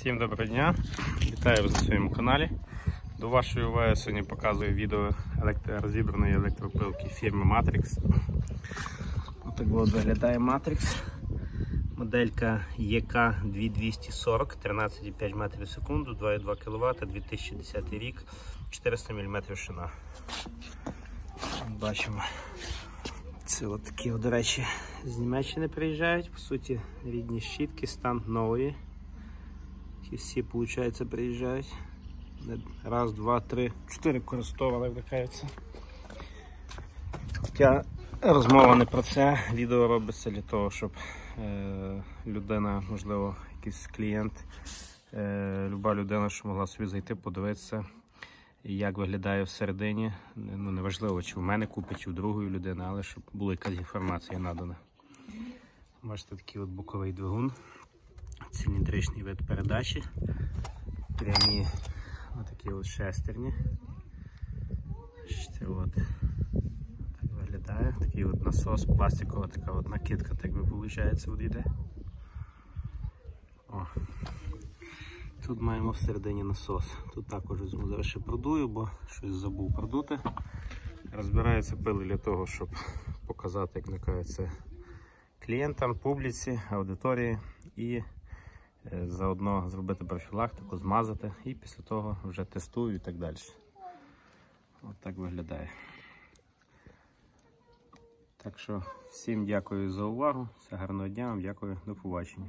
Всім доброго дня! Вітаю вас на своєму каналі. До вашої уваги сьогодні показую відео електро... розібраної електропилки фірми Matrix. Отак от виглядає Matrix. Моделька EK 2240 13,5 метрів в секунду, 2,2 кВт, 2010 рік, 400 мм шина. Бачимо. Це от такі, до речі, з Німеччини приїжджають. По суті, рідні щітки, стан нової. Ті всі, виходить, приїжджають. Раз, два, три, чотири користували, вмикаються. Хоча розмова не про це. Відео робиться для того, щоб е, людина, можливо, якийсь клієнт, е, люба людина, що могла собі зайти, подивитися, як виглядає всередині. Ну, неважливо, чи в мене купить, чи в другої людини, але щоб була якась інформація надана. Бачите, такий от боковий двигун циліндричний вид передачі, прямі отакі от шестерні. Ще от так виглядає. Такий от насос, пластикова така от накидка, так би виходить, от йде. О. Тут маємо всередині насос. Тут також зараз ще продую, бо щось забув продути. Розбирається пили для того, щоб показати, як вмикається клієнтам, публіці, аудиторії і заодно зробити профілактику, змазати і після того вже тестую і так далі. От так виглядає. Так що всім дякую за увагу. Все гарного дня вам, дякую, до побачення.